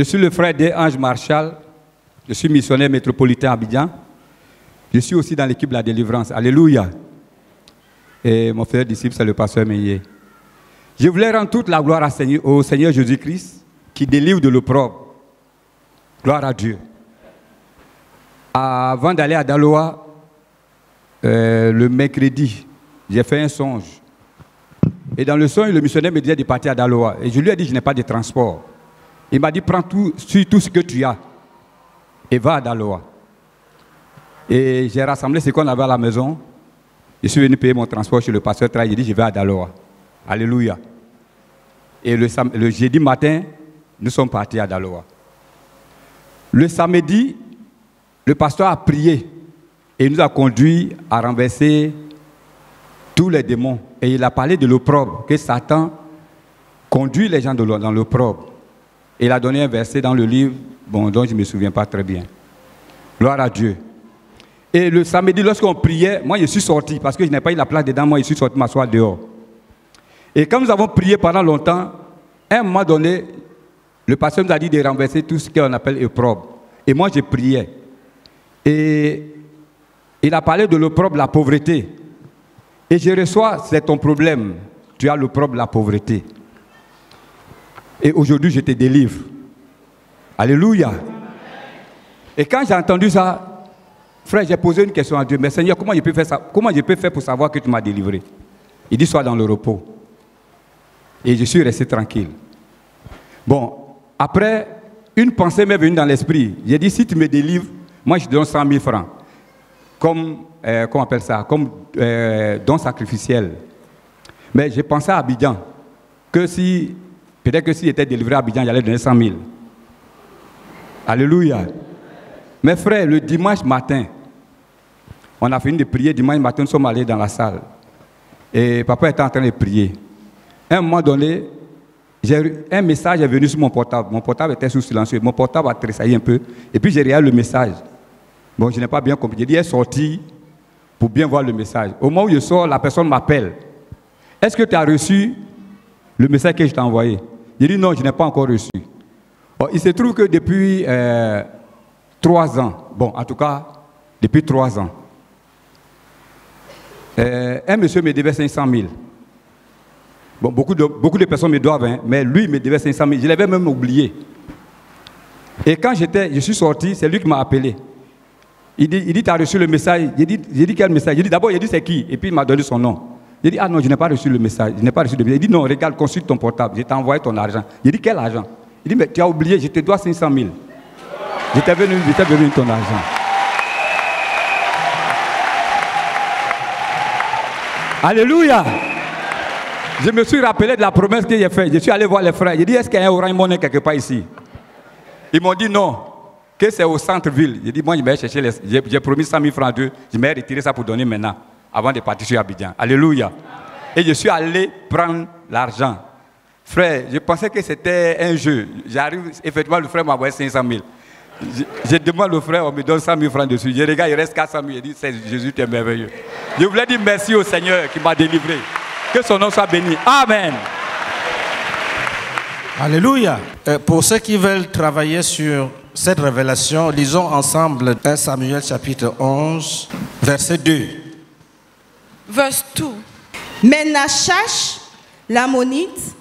Je suis le frère d'Ange Marshall. Je suis missionnaire métropolitain à Abidjan. Je suis aussi dans l'équipe de la délivrance. Alléluia. Et mon frère disciple, c'est le pasteur Meillet. Je voulais rendre toute la gloire au Seigneur Jésus-Christ qui délivre de l'opprobre. Gloire à Dieu. Avant d'aller à Daloa, euh, le mercredi, j'ai fait un songe. Et dans le songe, le missionnaire me disait de partir à Daloa. Et je lui ai dit, je n'ai pas de transport. Il m'a dit, prends tout, suis tout ce que tu as et va à Daloa. Et j'ai rassemblé ce qu'on avait à la maison. Je suis venu payer mon transport chez le pasteur Trahi. J'ai dit, je vais à Daloa. Alléluia. Et le, le jeudi matin, nous sommes partis à Daloa. Le samedi, le pasteur a prié et nous a conduits à renverser tous les démons. Et il a parlé de l'opprobre, que Satan conduit les gens dans l'opprobre. Il a donné un verset dans le livre, dont je ne me souviens pas très bien. Gloire à Dieu. Et le samedi, lorsqu'on priait, moi je suis sorti parce que je n'ai pas eu la place dedans, moi je suis sorti m'asseoir dehors. Et quand nous avons prié pendant longtemps, à un moment donné, le pasteur nous a dit de renverser tout ce qu'on appelle opprobre. Et moi je priais. Et il a parlé de l'opprobre, la pauvreté. Et je reçois, c'est ton problème. Tu as l'opprobre, la pauvreté. Et aujourd'hui, je te délivre. Alléluia. Et quand j'ai entendu ça, frère, j'ai posé une question à Dieu. Mais Seigneur, comment je peux faire, ça? Comment je peux faire pour savoir que tu m'as délivré? Il dit, sois dans le repos. Et je suis resté tranquille. Bon, après, une pensée m'est venue dans l'esprit. J'ai dit, si tu me délivres, moi je donne 100 000 francs. Comme, euh, comment on appelle ça? Comme euh, don sacrificiel. Mais j'ai pensé à Abidjan, que si, peut-être que s'il était délivré à Abidjan, j'allais donner 100 000. Alléluia. Mes frères, le dimanche matin, on a fini de prier. Dimanche matin, nous sommes allés dans la salle. Et papa était en train de prier. À un moment donné, un message est venu sur mon portable. Mon portable était sous silencieux. Mon portable a tressailli un peu. Et puis j'ai regardé le message. Bon, je n'ai pas bien compris. J'ai dit, est sortie pour bien voir le message. Au moment où je sors, la personne m'appelle. Est-ce que tu as reçu le message que je t'ai envoyé? J'ai dit, non, je n'ai pas encore reçu. il se trouve que depuis euh, trois ans, bon, en tout cas, depuis trois ans, euh, un monsieur me devait 500 000. Bon, beaucoup de, beaucoup de personnes me doivent, hein, mais lui me devait 500 000. Je l'avais même oublié. Et quand j'étais, je suis sorti, c'est lui qui m'a appelé. Il dit, il dit, tu as reçu le message? J'ai dit, dit, quel message? J'ai dit, d'abord, il dit, c'est qui? Et puis il m'a donné son nom. J'ai dit, ah non, je n'ai pas reçu le message. Je n'ai pas reçu. Il dit, non, regarde, consulte ton portable. Je t'ai envoyé ton argent. J'ai dit, quel argent? Il dit, mais tu as oublié, je te dois 500 000. J'étais venu, j'étais venu ton argent. Alléluia. Je me suis rappelé de la promesse que j'ai faite. Je suis allé voir les frères. J'ai dit, est-ce qu'il y a un orange monnaie quelque part ici? Ils m'ont dit non, que c'est au centre-ville. J'ai dit, moi, je vais chercher les... J'ai promis 100 000 francs à Dieu. Je vais retirer ça pour donner maintenant, avant de partir sur Abidjan. Alléluia. Et je suis allé prendre l'argent. Frère, je pensais que c'était un jeu. J'arrive, effectivement, le frère m'a envoyé 500 000. Je, demande au frère, on me donne 100 000 francs dessus. Je regarde, il reste 400 000. Je dis, Jésus, tu es merveilleux. Je voulais dire merci au Seigneur qui m'a délivré. Que son nom soit béni. Amen. Alléluia. Euh, pour ceux qui veulent travailler sur cette révélation, lisons ensemble 1 Samuel chapitre 11, verset 2. Verse 2. Mais Nachash, l'ammonite,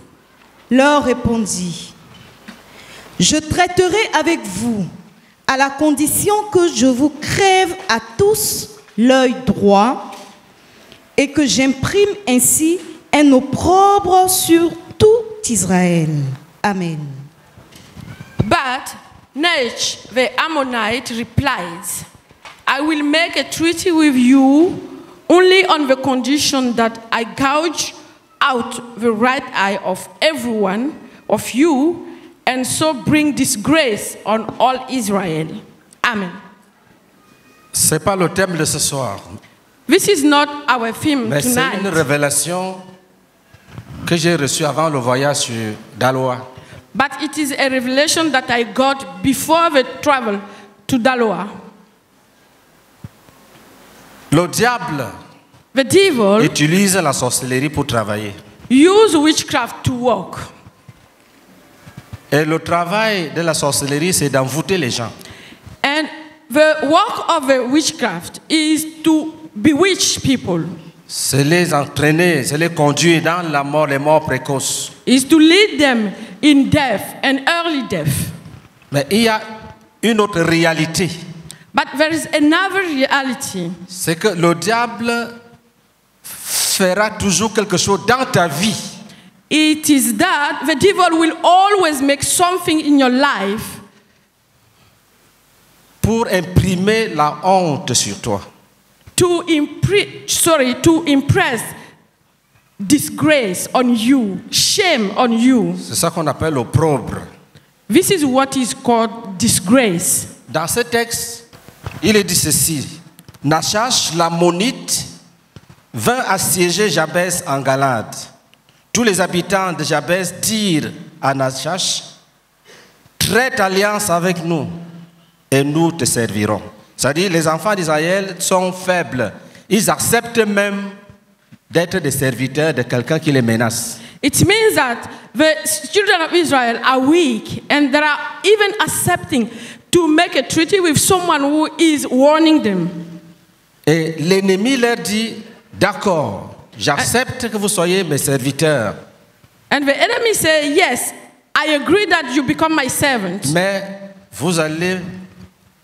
leur répondit, je traiterai avec vous à la condition que je vous crève à tous l'œil droit et que j'imprime ainsi un opprobre sur tout Israël. Amen. But Nech the Ammonite replies, I will make a treaty with you only on the condition that I gouge out the right eye of everyone of you and so bring disgrace on all Israel. Amen. C'est pas le thème de ce soir. This is not our theme Mais c'est tonight. une révélation que j'ai reçue avant le voyage sur Daloa. But it is a revelation that I got before the travel to Daloa. Le diable The devil utilise la sorcellerie pour travailler. use witchcraft to work. Et le travail de la sorcellerie, c'est d'envoûter les gens. And the work of the witchcraft is to bewitch people, C'est les entraîner, c'est les conduire dans la mort, les morts précoces. is to lead them in death and early death. Mais il y a une autre réalité. But there is another reality. C'est que le diable fera toujours quelque chose dans ta vie It is that the devil will always make something in your life pour imprimer la honte sur toi. to impre- sorry to impress disgrace on you, shame on you. C'est ça qu'on appelle l'opprobre. This is what is called disgrace. Dans ce texte, il est dit ceci. Nachash, l'ammonite, vint assiéger Jabès en Galade. Tous les habitants de Jabès dirent à Nachash, traite alliance avec nous et nous te servirons. C'est-à-dire, les enfants d'Israël sont faibles. Ils acceptent même d'être des serviteurs de quelqu'un qui les menace. It means that the children of Israel are weak and they are even accepting to make a treaty with someone who is warning them. Et l'ennemi leur dit, d'accord, j'accepte que vous soyez mes serviteurs, And the enemy say, Yes, I agree that you become my servant, mais vous allez,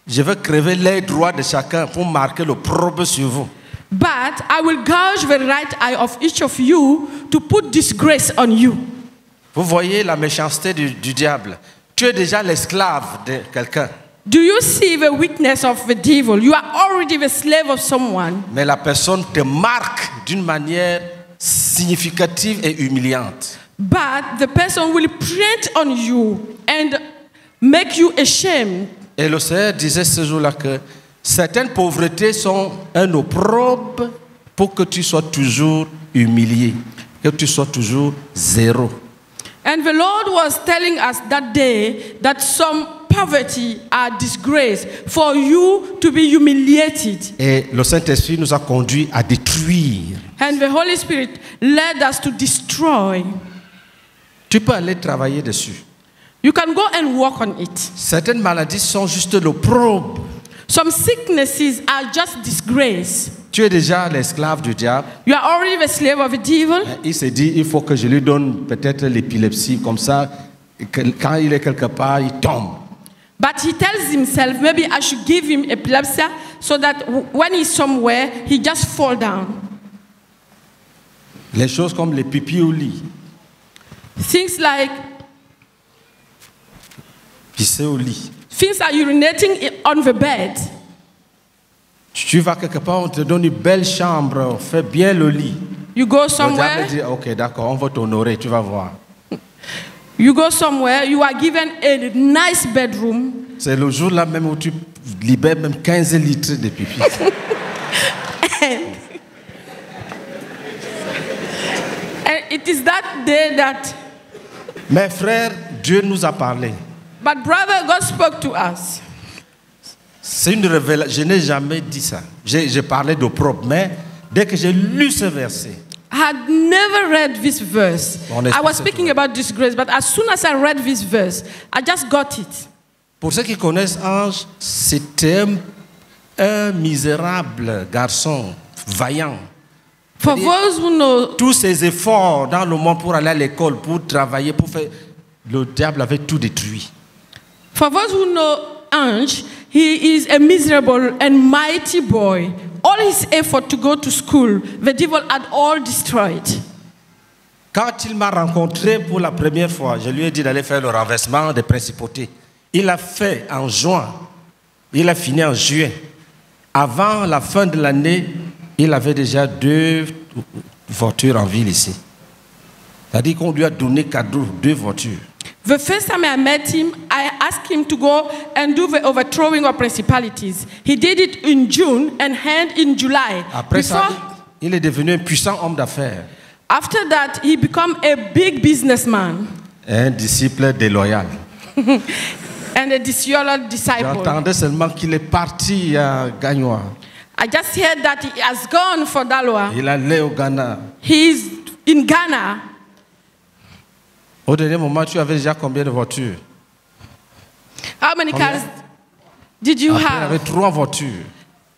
je vais crever les droits de chacun pour marquer le probe sur vous. but I will gouge the right eye of each of you to put disgrace on you. Vous voyez la méchanceté du, du diable. Tu es déjà l'esclave de quelqu'un, Do you see the weakness of the devil? You are already the slave of someone, mais la personne te marque d'une manière significative et humiliante. but the person will print on you and make you ashamed. Et le Seigneur disait ce jour-là que certaines pauvretés sont un opprobre pour que tu sois toujours humilié, que tu sois toujours zéro. And the Lord was telling us that day that some poverty are disgrace for you to be humiliated. Et le Saint-Esprit nous a conduits à détruire. And the Holy Spirit led us to destroy. Tu peux aller travailler dessus. You can go and work on it. Certaines maladies sont juste l'opprobre. Some sicknesses are just disgrace. Tu es déjà l'esclave du diable. You are already the slave of the devil. Il s'est dit, il faut que je lui donne peut-être l'épilepsie, comme ça, quand il est quelque part, il tombe. But he tells himself, maybe I should give him epilepsy so that when he's somewhere, he just fall down. Les choses comme les pipis au lit, Things like pisser au lit. Things are urinating on the bed. Tu vas quelque part, on te donne une belle chambre, on fait bien le lit. You go somewhere, dit, ok, d'accord, on va t'honorer, tu vas voir. you go somewhere, you are given a nice bedroom, C'est le jour-là même où tu libères même 15 litres de pipi. and it is that day that. Mes frères, Dieu nous a parlé. But brother, God spoke to us. C'est une révélation. Je n'ai jamais dit ça. J'ai parlé d'opprobre, mais dès que j'ai lu ce verset, I had never read this verse. I was speaking about disgrace, but as soon as I read this verse, I just got it. pour ceux qui connaissent Ange, c'était un, un misérable garçon, vaillant. For those who know, Tous ses efforts dans le monde pour aller à l'école, pour travailler, pour faire. Le diable avait tout détruit. For those who know Ange, he is a miserable and mighty boy. All his effort to go to school, the devil had all destroyed. Quand il m'a rencontré pour la première fois, je lui ai dit d'aller faire le renversement des principautés. Il l'a fait en juin. Il a fini en juillet. Avant la fin de l'année, il avait déjà deux voitures en ville ici. C'est-à-dire qu'on lui a donné cadeau deux voitures. The first time I met him, I asked him to go and do the overthrowing of principalities. He did it in June and hand in July. Après ça, il est devenu un puissant homme d'affaires, After that, he became a big businessman un disciple déloyal. and a disloyal disciple. J'entendais seulement qu'il est parti à Gagnois. I just heard that he has gone for Daloa. Il allait au Ghana. He's in Ghana. Au dernier moment, tu avais déjà combien de voitures? How many Combien? cars did you Après, il avait have? trois voitures.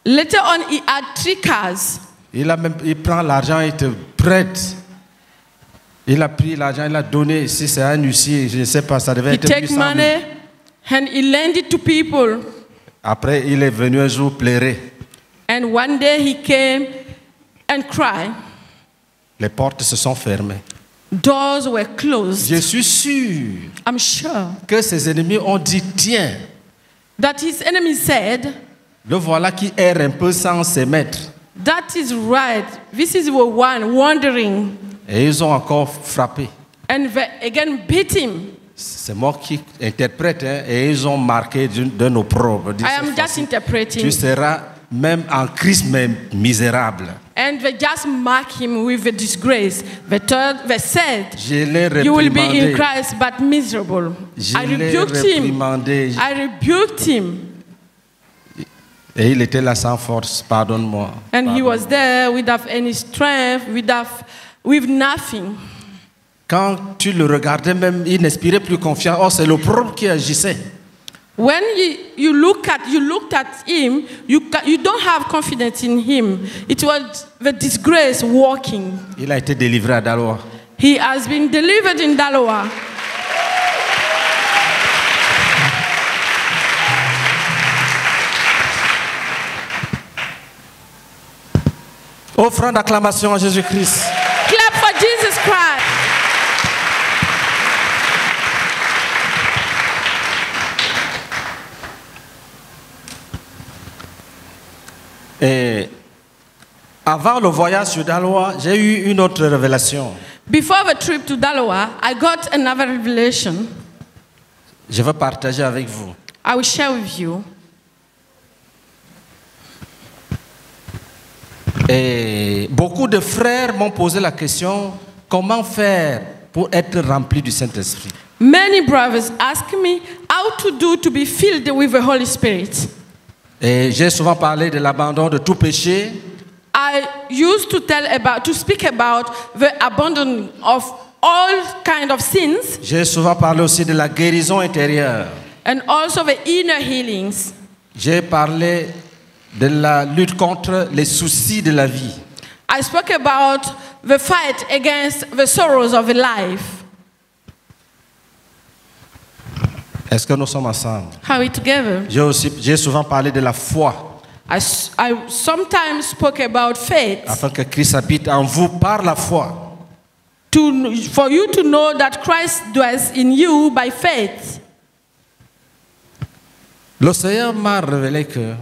Later on, he had three cars. Il, a même, il prend l'argent, il te prête. Il a pris l'argent, il a donné. Si c'est un huissier, je ne sais pas, ça devait He être take 800 000. money and he lend it to people. Après, il est venu un jour pleurer. And one day he came and cried. Les portes se sont fermées. Doors were closed. Je suis sûr I'm sure que ses ennemis ont dit Tiens, that his enemy said, le voilà qui erre un peu sans se mettre. That is right. This is one wandering. Et ils ont encore frappé. And they again beat him. C'est moi qui interprète, hein, et ils ont marqué d'un opprobre. Dit, I am just interpreting. Tu seras même en Christ, mais misérable. And they just mark him with a disgrace. They, told, they said, You will be in. Christ, but miserable. Je I l'ai rebuked him. I rebuked him. Et il était là sans force, pardonne-moi. And he was there without any strength, without, with nothing. Quand tu le regardais même, il n'inspirait plus confiance. Oh, c'est l'opprobre qui agissait. When you, you look at you looked at him, you, you don't have confidence in him. It was the disgrace walking. Il a été délivré à Daloa. He has been delivered in Dalawa. Offrant d'acclamation à Jésus-Christ. Et avant le voyage sur Daloa, j'ai eu une autre révélation. Before the trip to Dalawa, I got another revelation Je veux partager avec vous. I will share with you. Et beaucoup de frères m'ont posé la question comment faire pour être rempli du Saint-Esprit? Many brothers ask me how to do to be filled with the Holy Spirit. Et j'ai souvent parlé de l'abandon de tout péché, I used to tell about to speak about the abandon of all kind of sins j'ai souvent parlé aussi de la guérison intérieure, and also the inner healings. j'ai parlé de la lutte contre les soucis de la vie. I spoke about the fight against the sorrows of life. Est-ce que nous sommes ensemble? How we together? J'ai aussi j'ai souvent parlé de la foi, I, I sometimes spoke about faith afin que Christ habite en vous par la foi. to, for you to know that Christ dwells in you by faith. Le Seigneur m'a révélé que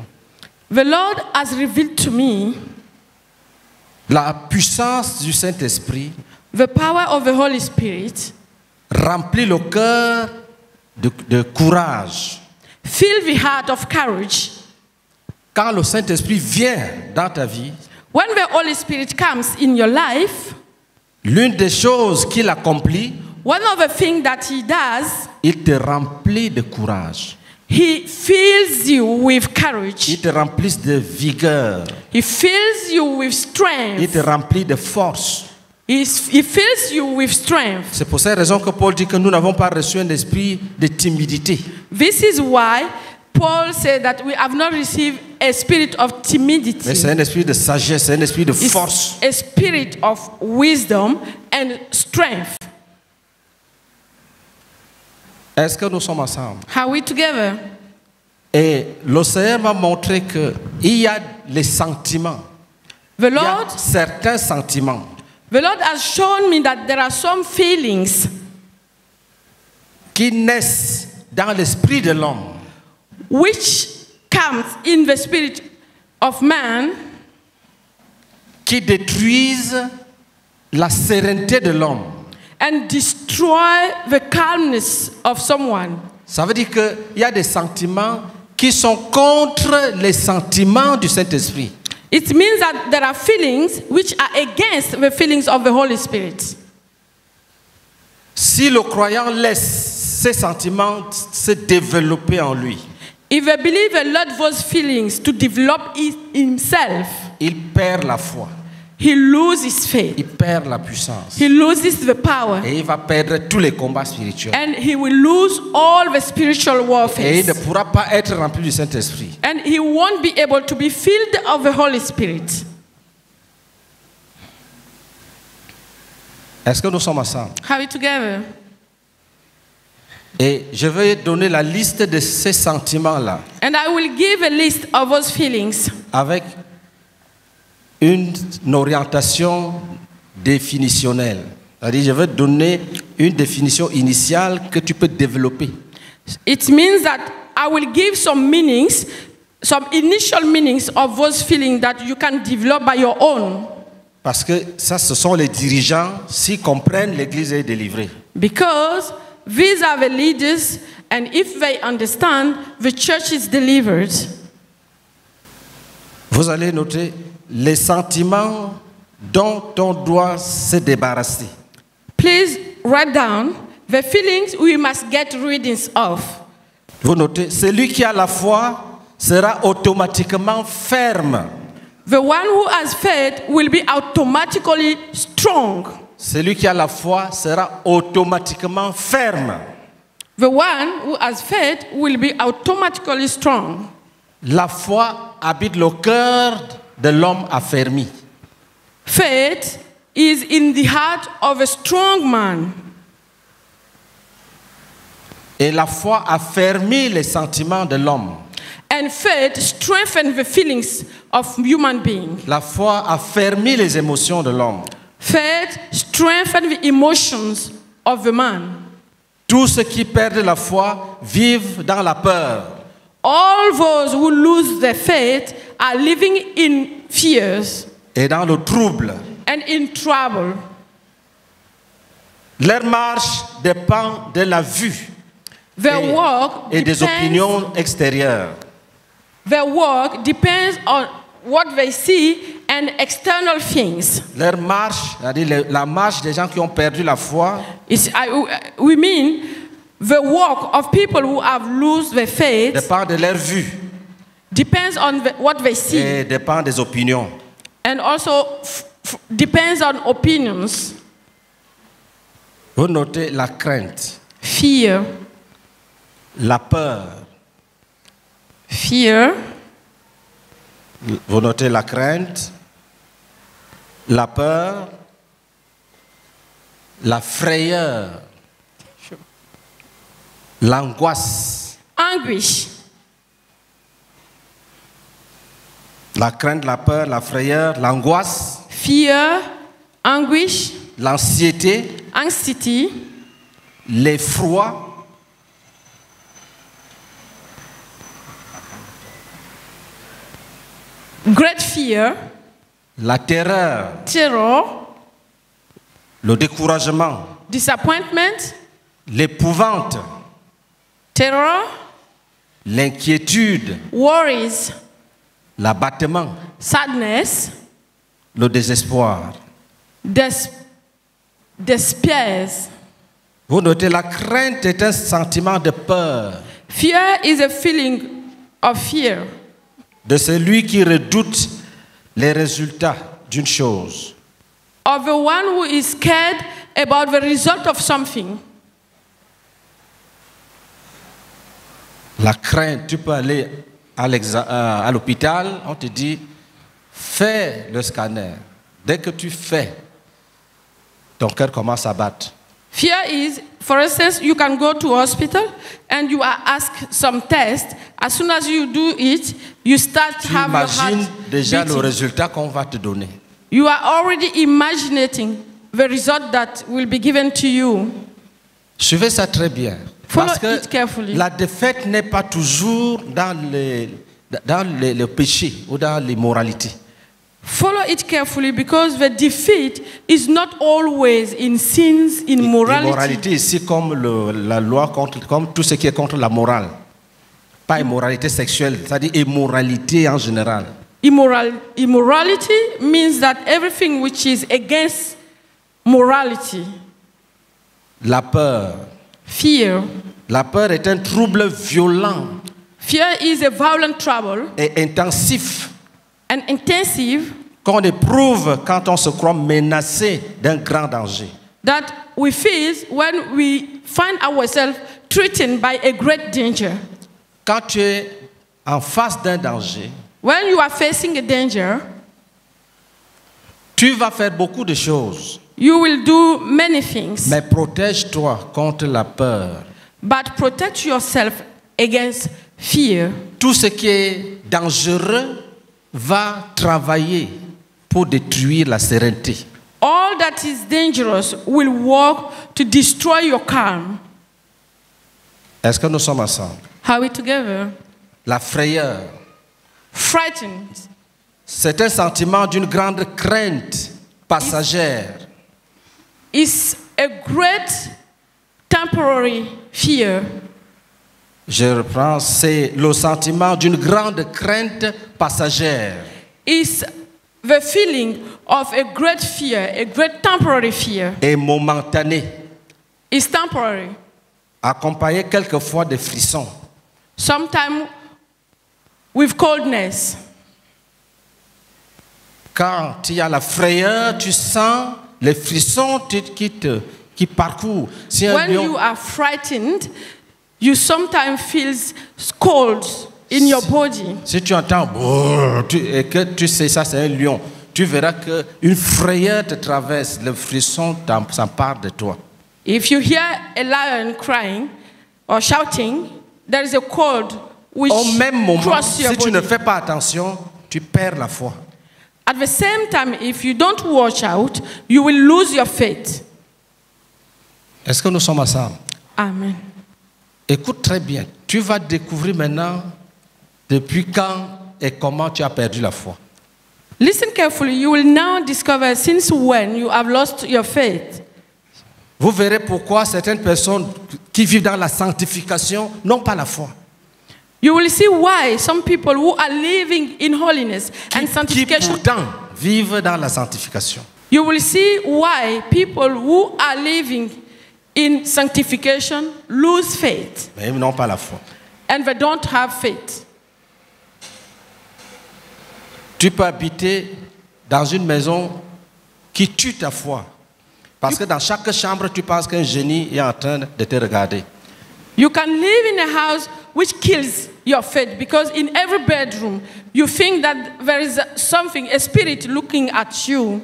The Lord has revealed to me la puissance du Saint-Esprit the power of the Holy Spirit, remplit le cœur de, de courage. fill the heart of courage. Quand le Saint-Esprit vient dans ta vie, When the Holy Spirit comes in your life, l'une des choses qu'il accomplit, one of the things that He does, il te remplit de courage. He fills you with courage. Il te remplit de vigueur. He fills you with Il strength. te remplit de force. He fills you with strength. C'est pour cette raison que Paul dit que nous n'avons pas reçu un esprit de timidité, This is why Paul said that we have not received a spirit of timidity. mais c'est un esprit de sagesse, c'est un esprit de It's force. a spirit of wisdom and strength. Est-ce que nous sommes ensemble? Are we together? Et Seigneur m'a montré qu'il y a les sentiments. The Il y a Lord, certains sentiments the Lord has shown me that there are some feelings qui naissent dans l'esprit de l'homme. which comes in the spirit of man qui détruisent la sérénité de l'homme. and destroy the calmness of someone. Ça veut dire qu'il y a des sentiments qui sont contre les sentiments du Saint-Esprit. It means that there are feelings which are against the feelings of the Holy Spirit. Si le croyant laisse ces sentiments se développer en lui, If a believer let those feelings to develop himself, il perd la foi. He loses faith. il perd la puissance. He loses the power. Et il va perdre tous les combats spirituels. And he will lose all the spiritual warfare. Et il ne pourra pas être rempli du Saint-Esprit. And he won't be able to be filled of the Holy Spirit. Est-ce que nous sommes ensemble? Are we together? Et je vais donner la liste de ces sentiments-là And I will give a list of those feelings avec une orientation définitionnelle. C'est-à-dire, je vais donner une définition initiale que tu peux développer. It means that I will give some meanings, some initial meanings of those feelings that you can develop by your own. Parce que ça, ce sont les dirigeants, s'ils comprennent, l'Église est délivrée. Because these are the leaders, and if they understand, the church is delivered. Vous allez noter les sentiments dont on doit se débarrasser. Please write down the feelings we must get rid of. Vous notez, celui qui a la foi sera automatiquement ferme. The one who has faith will be automatically strong. Celui qui a la foi sera automatiquement ferme. The one who has faith will be automatically strong. La foi habite le cœur de l'homme affermi. Faith is in the heart of a strong man. Et la foi affermit les sentiments de l'homme. And faith strengthens the feelings of human being. La foi affermit les émotions de l'homme. Faith strengthens the emotions of the man. Tous ceux qui perdent la foi vivent dans la peur. All those who lose their faith are living in fears et dans le trouble. and in trouble. Leur marche dépend de la vue Their et, work et des opinions extérieures. their work depends on what they see and external things. Leur marche, c'est-à-dire la marche des gens qui ont perdu la foi, It's, I, we mean the work of people who have lost their faith dépend de leur vue depends on what they see. Et dépend des opinions. and also depends on opinions. Vous notez la crainte, Fear, la peur. fear, Vous notez la crainte, la peur, la frayeur, l'angoisse. anguish, La crainte, la peur, la frayeur, l'angoisse, fear, anguish, l'anxiété, anxiety, l'effroi, great fear, la terreur, terror, le découragement, disappointment, l'épouvante, terror, l'inquiétude, worries, l'abattement, sadness, le désespoir. des- despair. Vous notez, la crainte est un sentiment de peur Fear is a feeling of fear de celui qui redoute les résultats d'une chose. of the one who is scared about the result of something. La crainte, tu peux aller à euh, à l'hôpital, on te dit, fais le scanner. Dès que tu fais, ton cœur commence à battre. Fear is, for instance, you can go to hospital and you are asked some test. As soon as you do it, you start Tu have your imagines heart déjà le beating. résultat qu'on va te donner. You are already imagining the result that will be given to you. Suivez ça très bien. Follow Parce que it carefully. la défaite n'est pas toujours dans, les, dans les- le péché ou dans l'immoralité. Follow it carefully because the defeat is not always in sins, in morality. L'immoralité ici comme le- la loi contre, comme tout ce qui est contre la morale. Pas immoralité sexuelle, c'est-à-dire immoralité en général. Immoral, immorality means that everything which is against morality, La peur. fear. La peur est un trouble violent Fear is a violent trouble et intensif and intensive qu'on éprouve quand on se croit menacé d'un grand danger. that we feel when we find ourselves threatened by a great danger. Quand tu es en face d'un danger, When you are facing a danger, tu vas faire beaucoup de choses, you will do many things, mais protège-toi contre la peur. But protect yourself against fear. Tout ce qui est dangereux va travailler pour détruire la sérénité. All that is dangerous will work to destroy your calm. Est-ce que nous sommes ensemble? Are we together? La frayeur, Frightened c'est un sentiment d'une grande crainte passagère. is a great temporary fear. Je reprends, c'est le sentiment d'une grande crainte passagère. Is the feeling of a great fear, a great temporary fear. et momentanée, It's temporary. accompagnée quelquefois de frissons. Sometimes with coldness. Quand il y a la frayeur, tu sens les frissons qui te qui parcourent. Si When lion- you are frightened, you sometimes feel cold in your body. si tu entends brrr, tu- et que tu sais ça c'est un lion, tu verras que une frayeur te traverse, le frisson s'empare de toi. If you hear a lion crying or shouting, there is a cold which Au même moment, si tu ne body. fais pas attention, tu perds la foi. At the same time, if you don't watch out, you will lose your faith. Est-ce que nous sommes ensemble Amen. Écoute très bien. Tu vas découvrir maintenant depuis quand et comment tu as perdu la foi. Listen carefully. You will now discover since when you have lost your faith. Vous verrez pourquoi certaines personnes qui vivent dans la sanctification n'ont pas la foi. You will see why some people who are living in holiness and Qui sanctification, pourtant vivent dans la sanctification. you will see why people who are living in sanctification lose faith Mais ils n'ont pas la foi. and they don't have faith. Tu peux habiter dans une maison qui tue ta foi. Parce que dans chaque chambre, tu penses qu'un génie est en train de te regarder. You can live in a house which kills your faith because in every bedroom you think that there is something, a spirit looking at you.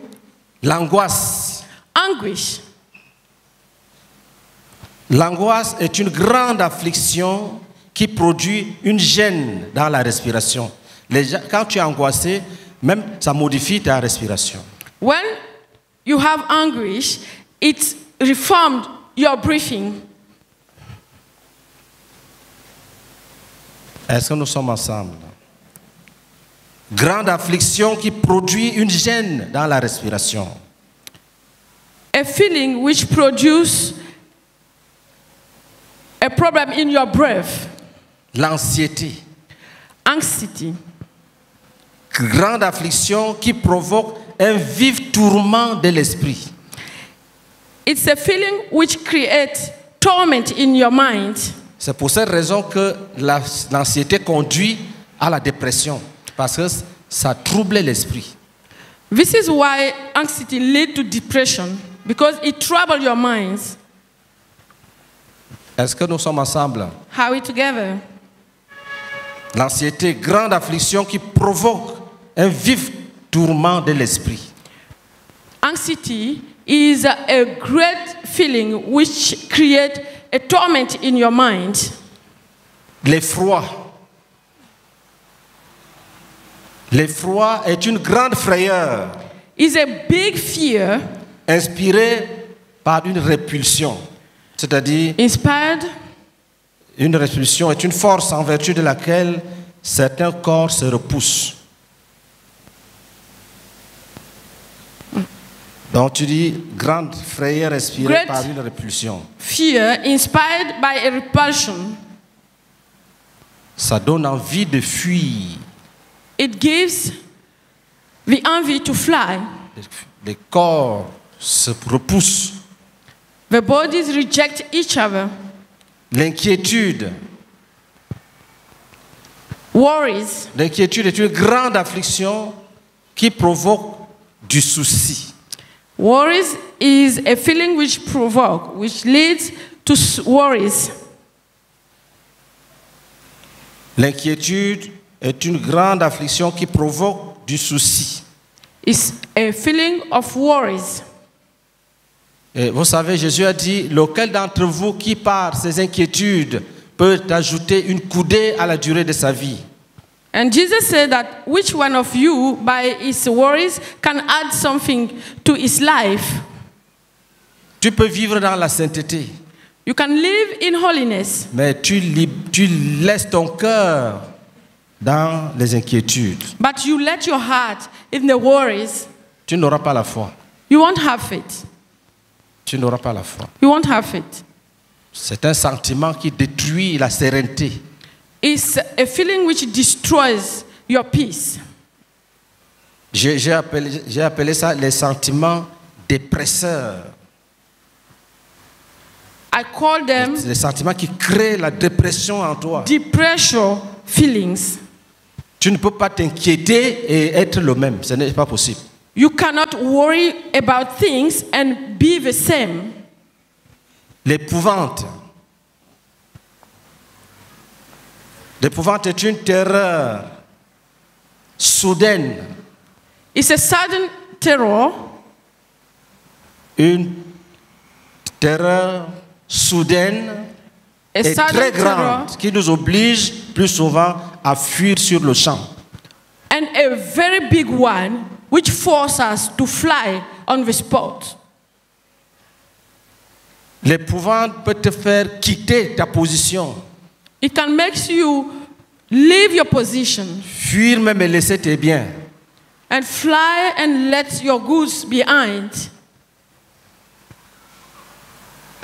L'angoisse. Anguish. L'angoisse est une grande affliction qui produit une gêne dans la respiration. Les gens- quand tu es angoissé, même ça modifie ta respiration. When you have anguish, it reformed your breathing. Est-ce que nous sommes ensemble? Grande affliction qui produit une gêne dans la respiration. A feeling which produce a problem in your breath. L'anxiété. Anxiety. Grande affliction qui provoque un vif tourment de l'esprit. It's a feeling which creates torment in your mind. C'est pour cette raison que la- l'anxiété conduit à la dépression. Parce que ça trouble l'esprit. This is why anxiety leads to depression because it troubles your minds. Est-ce que nous sommes ensemble? Are we together? L'anxiété, grande affliction qui provoque un vif tourment de l'esprit. Anxiety is a, great feeling which creates a torment in your mind. L'effroi. L'effroi est une grande frayeur Is a big fear inspirée par une répulsion. C'est-à-dire, une répulsion est une force en vertu de laquelle certains corps se repoussent. Donc tu dis grande frayeur inspirée Great. par une répulsion. fear inspired by a repulsion. Ça donne envie de fuir. It gives the envy to fly. Les corps se repoussent. The bodies reject each other. L'inquiétude. Worries. L'inquiétude est une grande affliction qui provoque du souci. Worries is a feeling which provoke, which leads to worries. L'inquiétude est une grande affliction qui provoque du souci. It's a feeling of worries. Et vous savez, Jésus a dit, lequel d'entre vous qui par ses inquiétudes peut ajouter une coudée à la durée de sa vie? And Jesus said that which one of you, by his worries, can add something to his life? Tu peux vivre dans la sainteté, You can live in holiness, mais tu, tu laisses ton cœur dans les inquiétudes. but you let your heart in the worries, Tu n'auras pas la foi. you won't have faith. Tu n'auras pas la foi. You won't have faith. C'est un sentiment qui détruit la sérénité. It's a feeling which destroys your peace. J'ai j'ai appelé, j'ai appelé ça les sentiments dépresseurs. I call them Les sentiments qui créent la dépression en toi. depression feelings. Tu ne peux pas t'inquiéter et être le même. Ce n'est pas possible. You cannot worry about things and be the same. L'épouvante. L'épouvante est une terreur soudaine, It's a sudden terror, une terreur soudaine a et très terror, grande qui nous oblige plus souvent à fuir sur le champ. and a very big one which forces us to fly on the spot. L'épouvante peut te faire quitter ta position, It can make you leave your position fuir même et laisser tes biens. and fly and let your goods behind.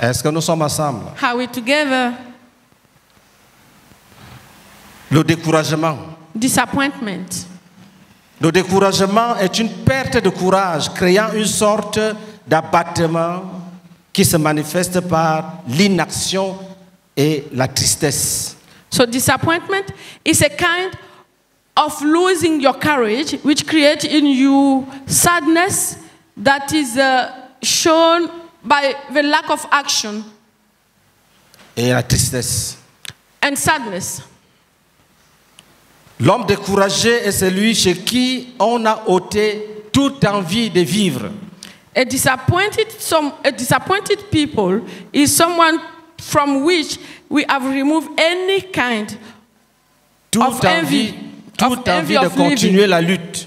Est-ce que nous sommes ensemble? Are we together? Le découragement. Disappointment. Le découragement est une perte de courage, créant une sorte d'abattement qui se manifeste par l'inaction et la tristesse. So disappointment is a kind of losing your courage, which creates in you sadness that is uh, shown by the lack of action Et la tristesse. and sadness. L'homme découragé est celui chez qui on a ôté toute envie de vivre. A disappointed, some, a disappointed people is someone from which we have removed any kind Toute Of envie, envy. toute Of envie envy de of continuer living. la lutte.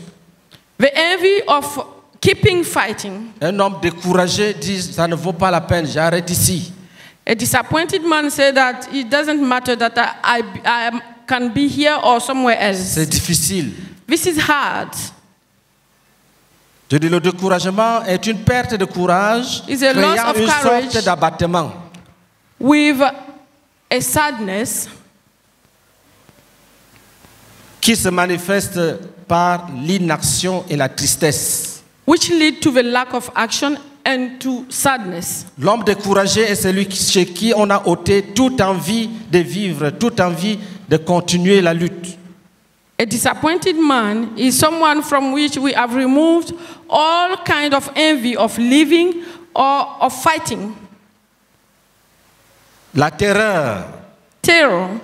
the envy of keeping fighting. Un homme découragé dit ça ne vaut pas la peine, j'arrête ici. A disappointed man said that it doesn't matter that I, I, I am- can be here or somewhere else. C'est difficile. This is hard. Je dis le découragement est une perte de courage, It's a loss of une courage. sorte d'abattement. With a sadness qui se manifeste par l'inaction et la tristesse. which lead to the lack of action and to sadness. L'homme découragé est celui chez qui on a ôté toute envie de vivre, toute envie de continuer la lutte. A disappointed man is someone from which we have removed all kind of envy of living or of fighting. La terreur. Terror.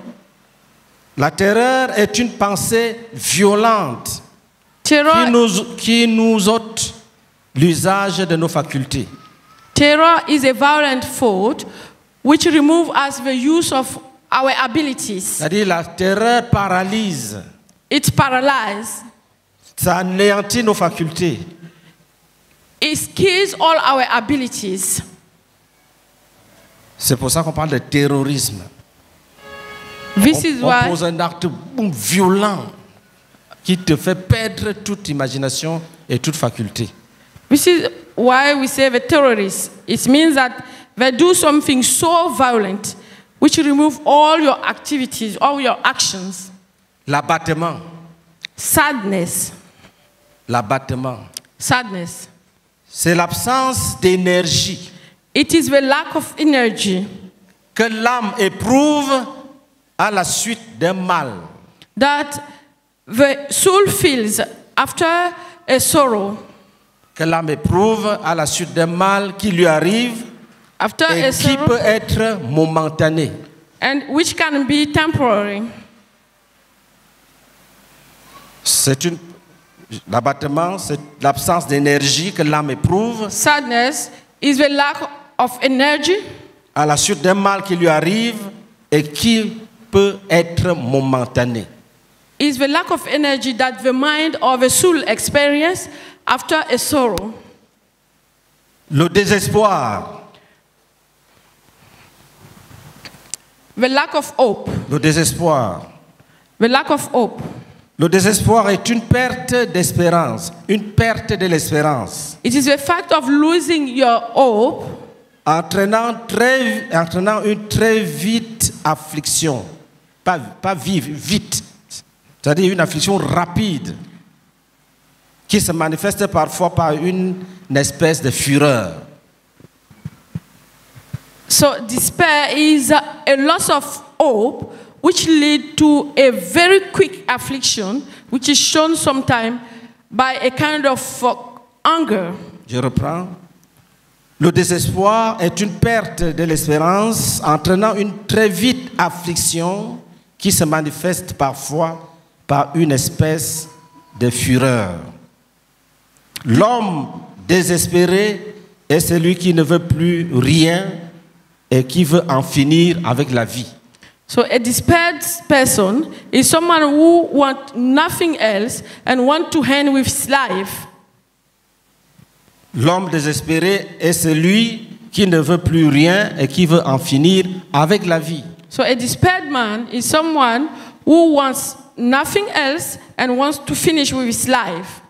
La terreur est une pensée violente qui Terror, nous, qui nous ôte l'usage de nos facultés. terror is a violent thought which removes us the use of our abilities. C'est-à-dire la terreur paralyse, It paralyzes. ça anéantit nos facultés. It kills all our abilities. C'est pour ça qu'on parle de terrorisme. This on, is on why pose un acte boum, violent qui te fait perdre toute imagination et toute faculté. This is why we say the terrorists. It means that they do something so violent which remove all your activities, all your actions. L'abattement, Sadness. l'abattement, Sadness. c'est l'absence d'énergie It is the lack of energy que l'âme éprouve à la suite d'un mal. that the soul feels after a sorrow, que l'âme éprouve à la suite d'un mal qui lui arrive after et a qui peut être momentané. and which can be temporary. C'est une l'abattement, c'est l'absence d'énergie que l'âme éprouve Sadness is the lack of energy à la suite d'un mal qui lui arrive et qui peut être momentané. is the lack of energy that the mind or the soul experience after a sorrow. Le désespoir, The lack of hope. le désespoir. The lack of hope. Le désespoir est une perte d'espérance, une perte de l'espérance, It is the fact of losing your hope entraînant, très, entraînant une très vite affliction. Pas, pas vive, vite. C'est-à-dire une affliction rapide qui se manifeste parfois par une, une espèce de fureur. So despair is a, a loss of hope, which lead to a very quick affliction, which is shown sometimes by a kind of anger. Je reprends. Le désespoir est une perte de l'espérance entraînant une très vite affliction qui se manifeste parfois par une espèce de fureur. L'homme désespéré est celui qui ne veut plus rien et qui veut en finir avec la vie. So a despaired person is someone who wants nothing else and want to end with his life. L'homme désespéré est celui qui ne veut plus rien et qui veut en finir avec la vie. So a despaired man is someone who wants nothing else and wants to finish with his life.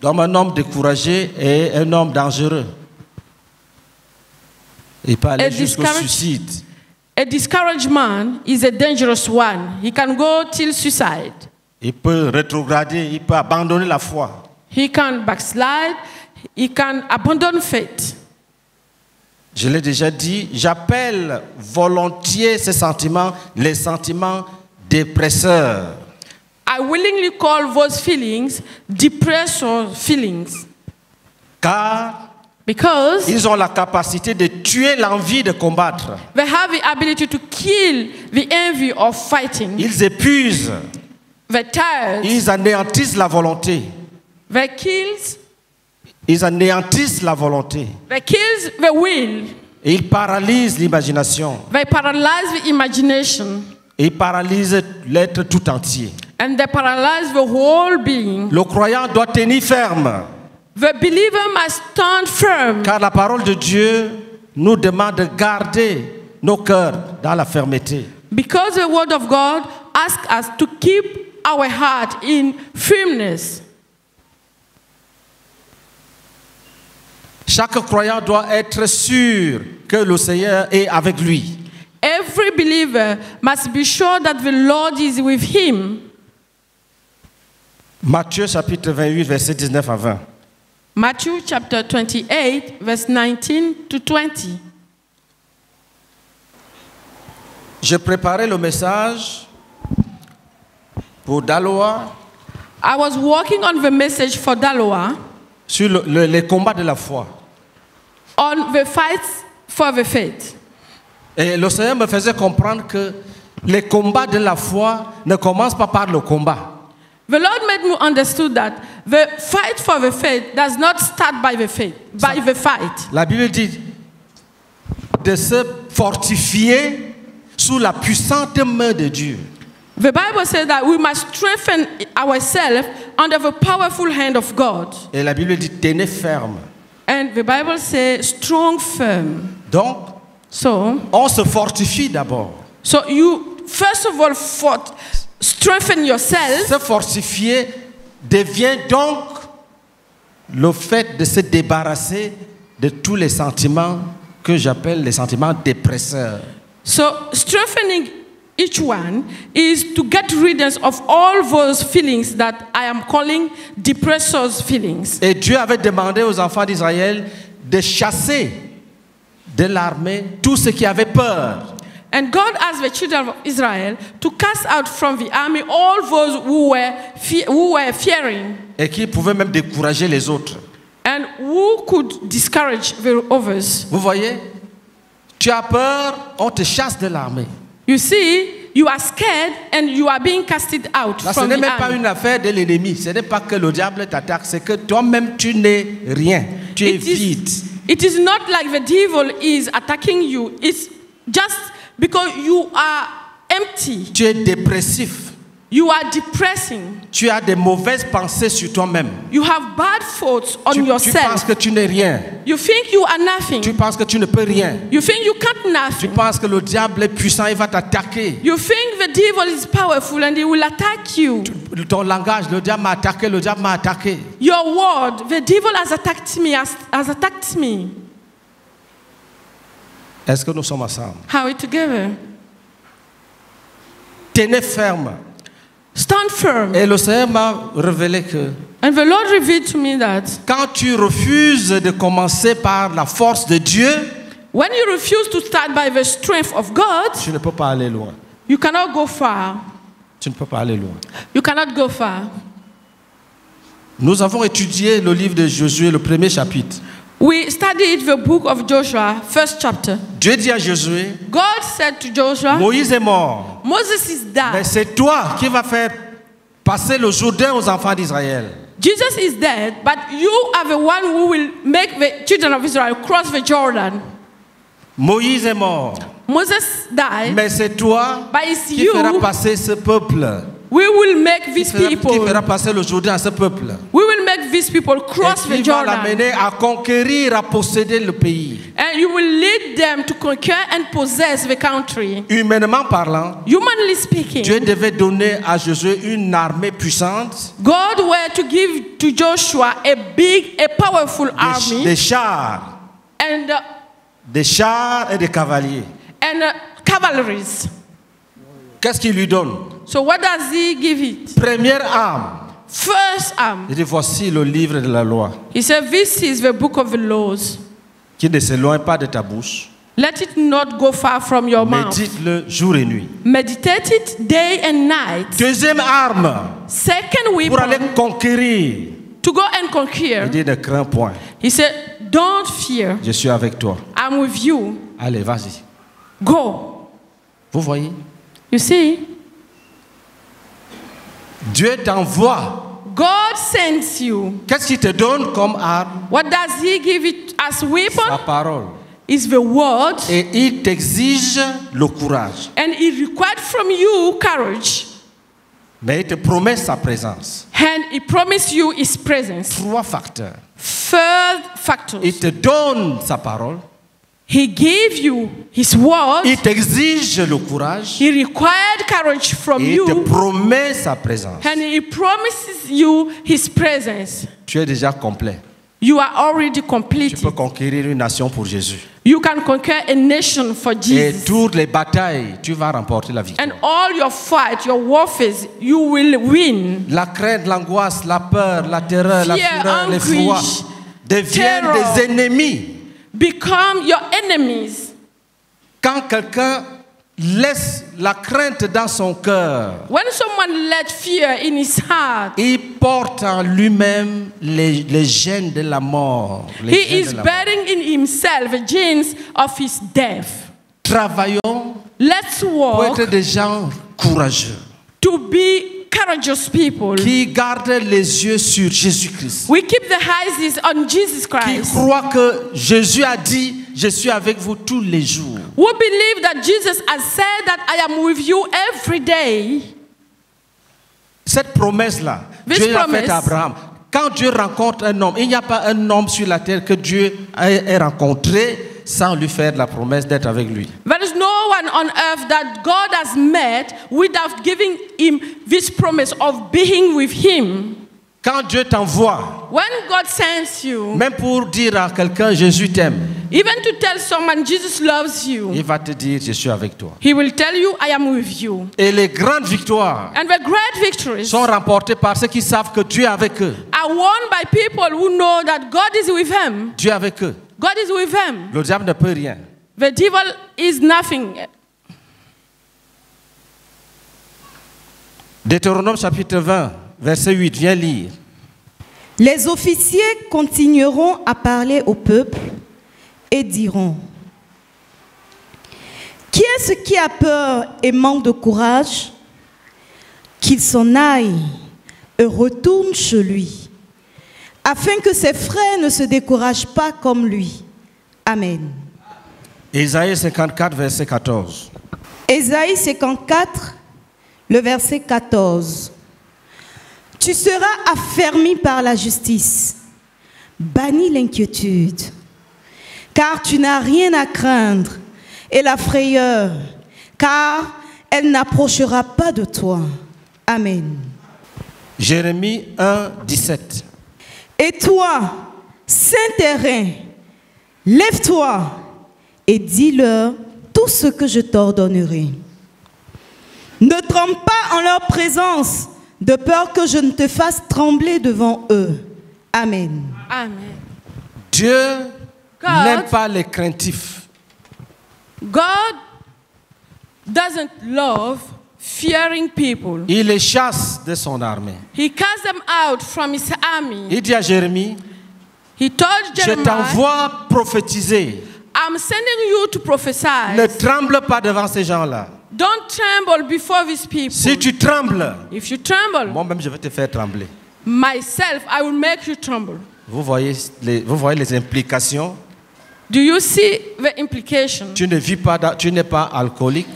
Donc un homme découragé est un homme dangereux. Il peut aller A jusqu'au discouraged- suicide. A discouraged man is a dangerous one. He can go till suicide. Il peut rétrograder, il peut abandonner la foi. He can backslide. He can abandon faith. Je l'ai déjà dit, j'appelle volontiers ces sentiments les sentiments dépresseurs. I willingly call those feelings depressor feelings Car because ils ont la capacité de tuer l'envie de combattre. they have the ability to kill the envy of fighting. Ils épuisent, They tire. ils anéantissent la volonté. They kills. Ils anéantissent la volonté. They kills the will. Et ils paralysent l'imagination. They paralyze the imagination. Et ils paralysent l'être tout entier. And they paralyze the whole being. Le croyant doit tenir ferme, The believer must stand firm car la parole de Dieu nous demande de garder nos cœurs dans la fermeté. because the word of God asks us to keep our heart in firmness. Chaque croyant doit être sûr que le Seigneur est avec lui. Every believer must be sure that the Lord is with him. Matthieu chapitre 28, verset 19 à 20. Matthew chapter 28, verse 19 to 20. Je préparais le message pour Daloa I was working on the message for Daloa sur le- le- les combats de la foi. on the fight for the faith. Et le Seigneur me faisait comprendre que les combats de la foi ne commencent pas par le combat. The Lord made me understood that the fight for the faith does not start by the faith, by the fight. La Bible dit de se fortifier sous la puissante main de Dieu. The Bible says that we must strengthen ourselves under the powerful hand of God. Et la Bible dit tenez ferme. And the Bible says strong firm. Donc, So, on se fortifie d'abord. so you first of all fought, strengthen yourself. Se fortifier devient donc le fait de se débarrasser de tous les sentiments que j'appelle les sentiments dépresseurs. So strengthening each one is to get rid of all those feelings that I am calling depressors feelings. Et Dieu avait demandé aux enfants d'Israël de chasser de l'armée tous ceux qui avaient peur. And God asked the children of Israel to cast out from the army all those who were, who were fearing et qui pouvaient même décourager les autres. and who could discourage the others. Vous voyez? Tu as peur, on te chasse de l'armée. You see, you are scared and you are being casted out Là, ce from n'est the même pas une affaire de l'ennemi. Ce n'est pas que le diable t'attaque, c'est que toi-même, tu n'es rien. Tu es It is, vide. it is not like the devil is attacking you. It's just because you are empty. Tu es dépressif. You are depressing. Tu as des mauvaises pensées sur toi-même. You have bad thoughts on Tu, tu penses yourself. que tu n'es rien. You think you are nothing. Tu penses que tu ne peux rien. You think you can't Tu nothing. penses que le diable est puissant, il va t'attaquer. You think the devil is powerful and he will attack you. Ton langage, le diable m'a attaqué, le diable m'a attaqué. Your word, the devil has attacked me, has, has attacked me. Est-ce que nous sommes ensemble? How are we together? Tenez ferme. Stand firm. Et le Seigneur m'a révélé que And the Lord revealed to me that quand tu refuses de commencer par la force de Dieu, when you refuse to start by the strength of God, tu ne peux pas aller loin. you cannot go far. Tu ne peux pas aller loin. You cannot go far. Nous avons étudié le livre de Josué, le premier chapitre. We studied the book of Joshua, first chapter. Dieu dit à Josué, God said to Joshua, Moïse est mort, Moses is mais dead. c'est toi qui vas faire passer le Jourdain aux enfants d'Israël. Jesus is dead, but you are the one who will make the children of Israel cross the Jordan. Moïse est mort, Moses died, mais c'est toi but it's qui fera you. passer ce peuple. We will make Qui these qui people. fera passer le Jourdain à ce peuple? We will make these people Et cross the qui va Jordan. l'amener à conquérir, à posséder le pays? And you will lead them to conquer and possess the country. Humainement parlant, Humanly speaking, Dieu devait donner à Josué une armée puissante, God were to give to Joshua a big, a powerful des, army des chars, and, uh, des chars et des cavaliers. and uh, cavalries. Qu'est-ce qu'il lui donne? So what does he give it? Première arme. First arm. Il dit voici le livre de la loi, He said, This is the book of the laws. qui ne s'éloigne pas de ta bouche, Let it not go far from your mouth. médite-le jour et nuit. Meditate it day and night. Deuxième arme, Second pour aller weapon conquérir. to go and conquer. Il dit ne crains point, He said, Don't fear. je suis avec toi. I'm with you. Allez, vas-y. Go. Vous voyez? You see, Dieu t'envoie. God sends you. Qu'est-ce qu'il te donne comme arme What does He give it as weapon? parole. Is the word, Et il t'exige le courage. and He required from you courage, Mais il te promet sa présence. and He promised you His presence. Trois facteurs. Third factor, Il te donne sa parole. He gave you His word. Il t'exige le courage. He required courage from Et il te you, promet sa présence. and He promises you His presence. Tu es déjà complet. You are already Tu peux completed. conquérir une nation pour Jésus. You can conquer a nation for Et Jesus. toutes les batailles, tu vas remporter la victoire. And all your fight, your warfares, you will win. La crainte, l'angoisse, la peur, la terreur, la Fear, fureur, anguish, l'effroi deviennent terror. des ennemis. Become your enemies. Quand quelqu'un laisse la crainte dans son cœur, When someone let fear in his heart, il porte en lui-même les, les gènes de la mort. les he gènes is de la mort. bearing in himself the genes of his death. Travaillons Let's pour être des gens courageux to be courageous people. qui gardent les yeux sur Jésus-Christ. We keep the eyes on Jesus Qui Christ. croient que Jésus a dit, je suis avec vous tous les jours. Who believe that Jesus has said that I am with you every day. Cette promesse-là, This Dieu l'a faite à Abraham. Quand Dieu rencontre un homme, il n'y a pas un homme sur la terre que Dieu ait rencontré sans lui faire la promesse d'être avec lui. There is no one on earth that God has met without giving him this promise of being with him. Quand Dieu t'envoie, When God sends you, même pour dire à quelqu'un Jésus t'aime, even to tell someone Jesus loves you, il va te dire je suis avec toi. he will tell you, I am with you. Et les grandes victoires And the great victories sont remportées par ceux qui savent que Dieu est avec eux. are won by people who know that God is with them. Dieu est avec eux. God is with him. Le diable ne peut rien. The devil is nothing. Deutéronome chapitre 20, verset 8, viens lire. Les officiers continueront à parler au peuple et diront Qui est-ce qui a peur et manque de courage? Qu'il s'en aille et retourne chez lui afin que ses frères ne se découragent pas comme lui. Amen. Ésaïe 54, verset 14. Ésaïe 54, le verset 14. Tu seras affermi par la justice, banni l'inquiétude, car tu n'as rien à craindre, et la frayeur, car elle n'approchera pas de toi. Amen. Jérémie 1, 17. Et toi, Saint-Terrain, lève-toi et dis-leur tout ce que je t'ordonnerai. Ne tremble pas en leur présence, de peur que je ne te fasse trembler devant eux. Amen. Amen. Dieu n'aime pas les craintifs. God doesn't love fearing people. Il les chasse de son armée. He casts them out from his army. Il dit à Jérémie, He told je Jeremiah, t'envoie prophétiser. I'm sending you to prophesy. Ne tremble pas devant ces gens-là. Don't tremble before these people. Si tu trembles, If you tremble, moi-même je vais te faire trembler. myself, I will make you tremble. Vous voyez les, vous voyez les implications? Do you see the implication? Tu ne vis pas, tu n'es pas alcoolique.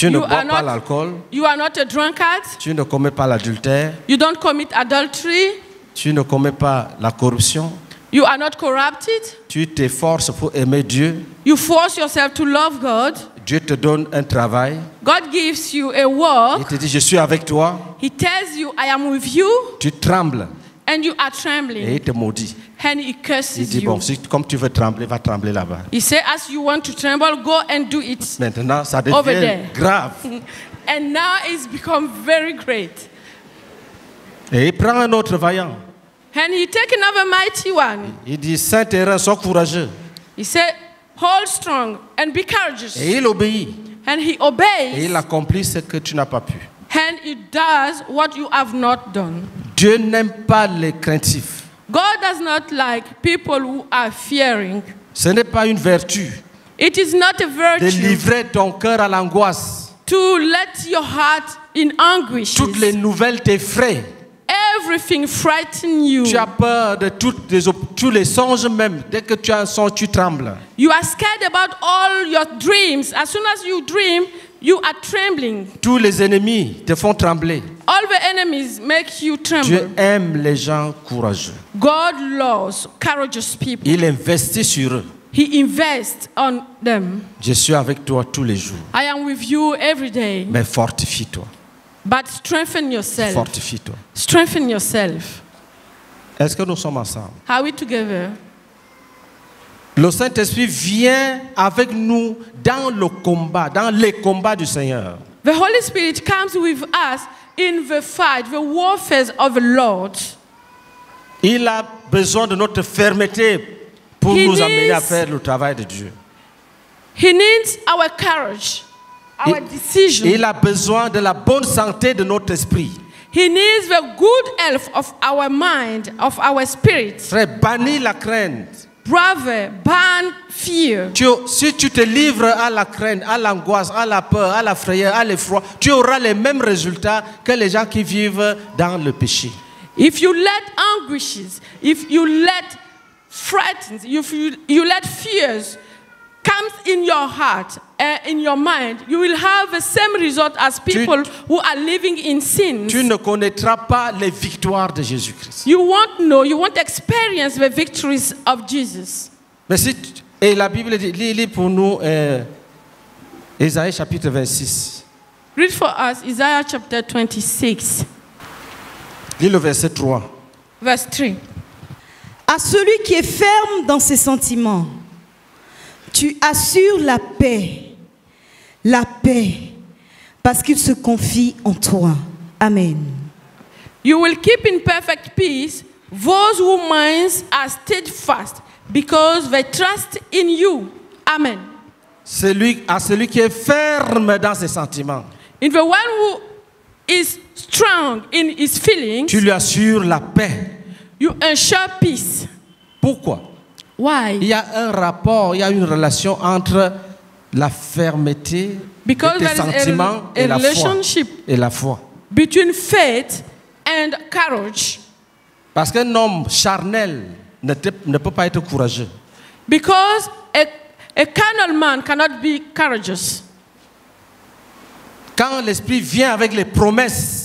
Tu ne You bois are pas not- l'alcool. You are not a drunkard. Tu ne commets pas l'adultère. You don't commit adultery. Tu ne commets pas la corruption. You are not corrupted. Tu t'efforces pour aimer Dieu. You force yourself to love God. Dieu te donne un travail. God gives you a Il work. te dit, je suis avec toi. He tells you, I am with you, Tu trembles and you are et trembling. il te maudit. And he Il curses dit, you. bon, si, comme tu veux trembler, va trembler là-bas. He said, as you want to tremble, go and do it. Maintenant, ça Over devient there. grave. And now it's become very great. Et il prend un autre vaillant. And he take another mighty one. Il dit, Saint-Terrain, sois courageux. He said, hold strong and be courageous. Et il obéit. And he Et obeys. il accomplit ce que tu n'as pas pu. And he does what you have not done. Dieu n'aime pas les craintifs. God does not like people who are fearing. Ce n'est pas une vertu It is not a de virtue livrer ton cœur à l'angoisse. to let your heart in anguish. Toutes les nouvelles t'effraient. Everything frighten you. Tu as peur de toutes les, tous les songes même. Dès que tu as un songe, tu trembles. You are scared about all your dreams. As soon as you dream, you are trembling. Tous les ennemis te font trembler. All the enemies make you Dieu tremble. aime les gens courageux. God loves courageous people. Il investit sur eux. He invests on them. Je suis avec toi tous les jours. I am with you every day. Mais fortifie-toi. But strengthen yourself. Fortifie-toi. Strengthen yourself. Est-ce que nous sommes ensemble? Are we together? Le Saint-Esprit vient avec nous dans le combat, dans les combats du Seigneur. The Holy Spirit comes with us in the fight, the warfare of the Lord. Il a besoin de notre fermeté pour He nous amener à needs- faire le travail de Dieu. He needs our courage, our Il- decision. Il a besoin de la bonne santé de notre esprit. He needs the good health of our mind, of our spirit. Frère, bannis la crainte. Brother, ban fear. Tu- si tu te livres à la crainte, à l'angoisse, à la peur, à la frayeur, à l'effroi, tu auras les mêmes résultats que les gens qui vivent dans le péché. If you let anguishes, if you let frightens, if you, you let fears comes in your heart, uh, in your mind, you will have the same result as people who are living in sin. Tu ne connaîtras pas les victoires de Jésus-Christ. You won't know, you won't experience the victories of Jesus. Mais si tu- et la Bible dit, lis, lis pour nous euh, Ésaïe chapitre 26. Read for us Isaiah chapter 26, Lis le verset 3. verse 3. À celui qui est ferme dans ses sentiments, tu assures la paix, la paix, parce qu'il se confie en toi. Amen. You will keep in perfect peace those whose minds are steadfast because they trust in you. Amen. Celui, à celui qui est ferme dans ses sentiments. In the one who is strong in his feelings, tu lui assures la paix. you ensure peace. Pourquoi? Il Why? y a un rapport, il y a une relation entre la fermeté Because de tes a- sentiments a et la foi. Et la foi. Between faith and courage. Parce qu'un homme charnel ne, te- ne peut pas être courageux. Because a, a carnal man cannot be courageous. Quand l'esprit vient avec les promesses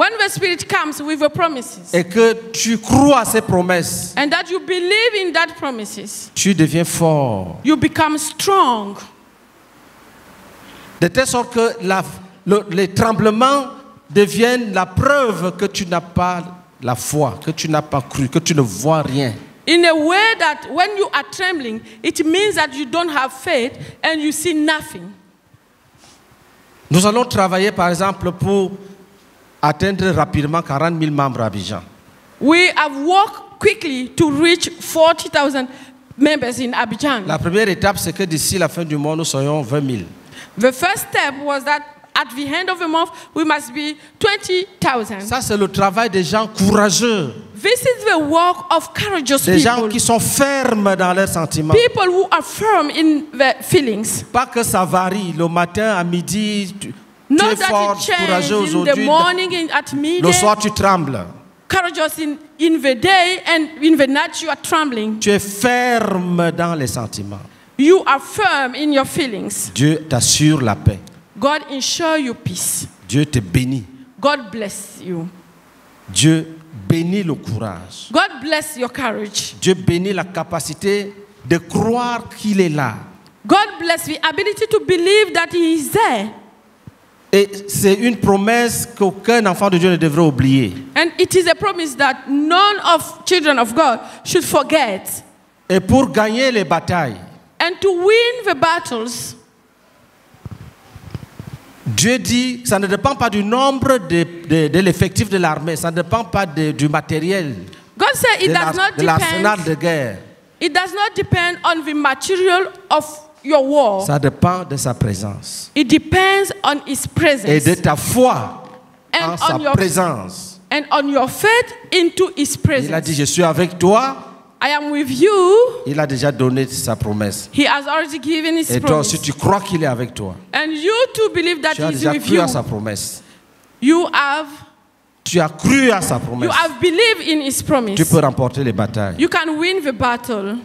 When the Spirit comes with the promises, et que tu crois à ces promesses, and that you believe in that promises, tu deviens fort. you become strong. De telle sorte que la- le- les tremblements deviennent la preuve que tu n'as pas la foi, que tu n'as pas cru, que tu ne vois rien. In a way that when you are trembling, it means that you don't have faith and you see nothing. Nous allons travailler par exemple pour atteindre rapidement 40 000 membres à Abidjan. We have worked quickly to reach 40,000 members in Abidjan. La première étape, c'est que d'ici la fin du mois, nous soyons 20 000. The first step was that at the end of the month, we must be 20,000. Ça, c'est le travail des gens courageux, This is the work of courageous des gens people. qui sont fermes dans leurs sentiments. People who are firm in their feelings. Pas que ça varie, le matin, à midi, tu, tu es fort, courageux aujourd'hui. Le soir, tu trembles. Courageous in, in the day and in the night you are trembling. Tu es ferme dans les sentiments. You are firm in your feelings. Dieu t'assure la paix. God ensure you peace. Dieu te bénit. God bless you. Dieu bénit le courage. God bless your courage. Dieu bénit la capacité de croire qu'il est là. God bless the ability to believe that He is there. Et c'est une promesse qu'aucun enfant de Dieu ne devrait oublier. And it is a promise that none of children of God should forget. Et pour gagner les batailles, And to win the battles, Dieu dit, ça ne dépend pas du nombre de, de- de l'effectif de l'armée, ça ne dépend pas de- du matériel, God said it de does not depend. de guerre. It does not depend on the material of your war. Ça dépend de sa présence It depends on His et presence de ta foi en And sa on your- présence. and on your faith into His Il a dit, presence. je suis avec toi. I am with you. Il a déjà donné sa promesse. He has already given His Et toi promise. aussi, tu crois qu'il est avec toi. And you too believe that Tu as déjà with cru you. à sa promesse. You have Tu as cru à sa you promesse. have believed in His Tu promise. peux remporter les batailles. You can win the battle.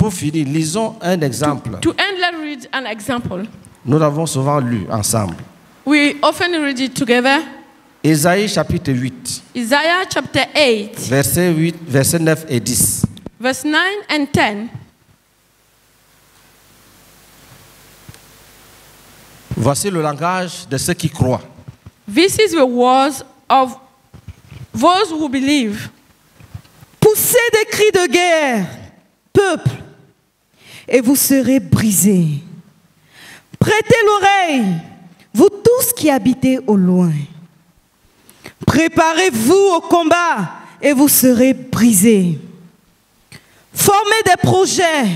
Pour finir, lisons un exemple. To end, let's read an example. Nous l'avons souvent lu ensemble. We often read it together. Ésaïe chapitre 8, Isaiah chapter 8, versets 8, versets 9 et 10. verse 9 and 10. Voici le langage de ceux qui croient. This is the words of those who believe. Poussez des cris de guerre, peuple, et vous serez brisés. Prêtez l'oreille, vous tous qui habitez au loin. Préparez-vous au combat et vous serez brisés. Formez des projets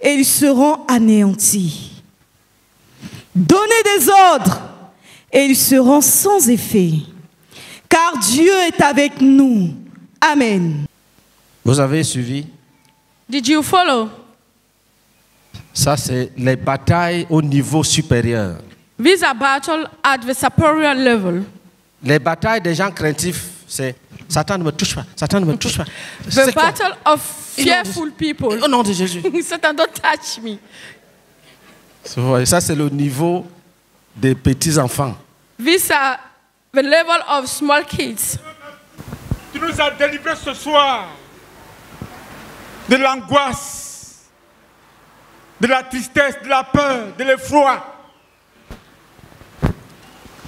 et ils seront anéantis. Donnez des ordres et ils seront sans effet. Car Dieu est avec nous. Amen. Vous avez suivi? Did you follow? Ça, c'est les batailles au niveau supérieur. These are battles at the superior level. Les batailles des gens craintifs, c'est Satan ne me touche pas, Satan ne me touche pas. The C'est quoi? battle of fearful people. Au nom de Jésus. Satan, don't touch me. Ça, c'est le niveau des petits enfants. These are the level of small kids. Tu nous as délivrés ce soir de l'angoisse, de la tristesse, de la peur, de l'effroi,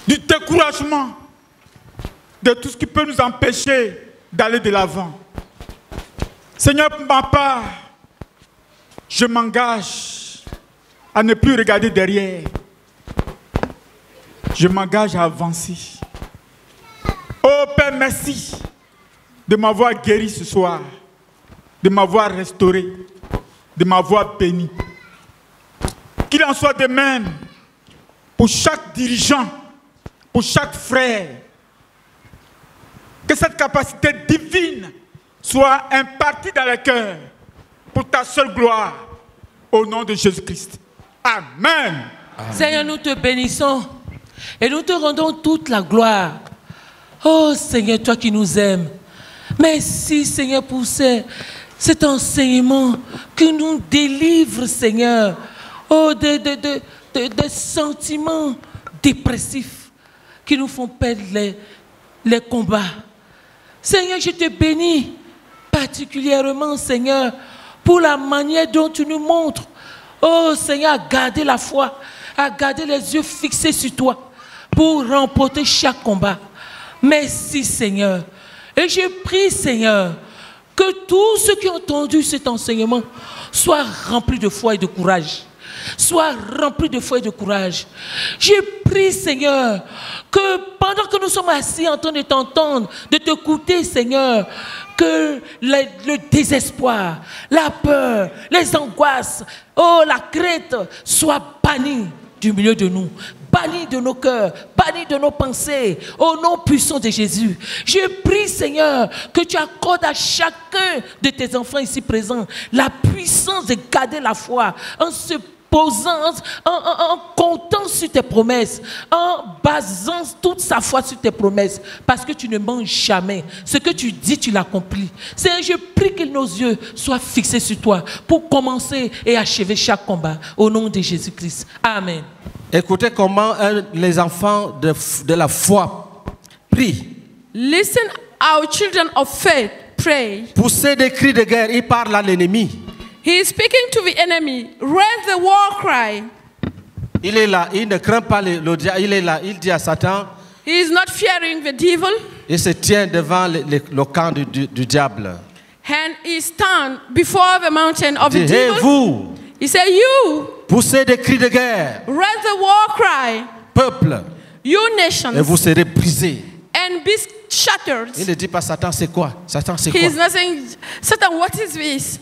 du découragement, de tout ce qui peut nous empêcher d'aller de l'avant. Seigneur, pour ma part, je m'engage à ne plus regarder derrière. Je m'engage à avancer. Oh Père, merci de m'avoir guéri ce soir, de m'avoir restauré, de m'avoir béni. Qu'il en soit de même pour chaque dirigeant pour chaque frère. Que cette capacité divine soit impartie dans le cœur pour ta seule gloire. Au nom de Jésus-Christ. Amen. Seigneur, nous te bénissons et nous te rendons toute la gloire. Oh Seigneur, toi qui nous aimes. Merci Seigneur pour ce- cet enseignement que nous délivre Seigneur. Oh, des de, sentiments dépressifs qui nous font perdre les, les combats. Seigneur, je te bénis particulièrement, Seigneur, pour la manière dont tu nous montres. Oh Seigneur, à garder la foi, à garder les yeux fixés sur toi pour remporter chaque combat. Merci Seigneur. Et je prie Seigneur que tous ceux qui ont entendu cet enseignement soient remplis de foi et de courage. Soient remplis de foi et de courage. Je prie, Seigneur, que pendant que nous sommes assis en train de t'entendre, de t'écouter, Seigneur, que le, désespoir, la peur, les angoisses, oh, la crainte soient bannis du milieu de nous, bannis de nos cœurs, bannis de nos pensées, au nom puissant de Jésus. Je prie, Seigneur, que tu accordes à chacun de tes enfants ici présents la puissance de garder la foi en se posant, en, en- en comptant sur tes promesses, en basant toute sa foi sur tes promesses, parce que tu ne manges jamais. Ce que tu dis, tu l'accomplis. Seigneur, je prie que nos yeux soient fixés sur toi pour commencer et achever chaque combat. Au nom de Jésus-Christ. Amen. Écoutez comment euh, les enfants de, la foi prient. Listen, our children of faith pray. Pousser des cris de guerre, ils parlent à l'ennemi. He is speaking to the enemy. Raise the war cry. Il est là, il ne craint pas le, le diable, il est là, il dit à Satan, He is not fearing the devil, il se tient devant le, le- le camp du, du- du diable. and he stand before the mountain of Il the dit, Hé devil. vous, He said, You poussez des cris de guerre, raise the war cry, peuple, you et nations, vous serez brisés. and be shattered. Il ne dit pas Satan, c'est quoi? Satan, c'est He quoi? is not saying, Satan, what is this?